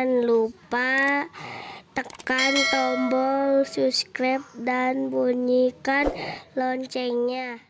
Jangan lupa tekan tombol subscribe dan bunyikan loncengnya.